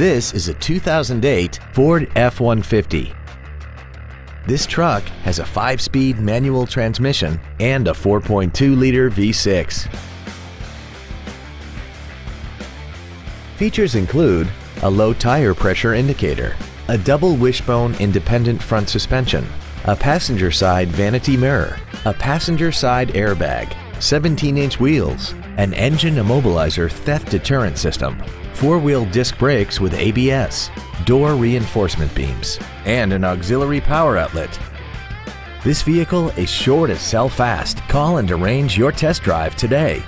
This is a 2008 Ford F-150. This truck has a 5-speed manual transmission and a 4.2-liter V6. Features include a low tire pressure indicator, a double wishbone independent front suspension, a passenger side vanity mirror, a passenger side airbag, 17-inch wheels, an engine immobilizer theft deterrent system, four-wheel disc brakes with ABS, door reinforcement beams, and an auxiliary power outlet. This vehicle is sure to sell fast. Call and arrange your test drive today.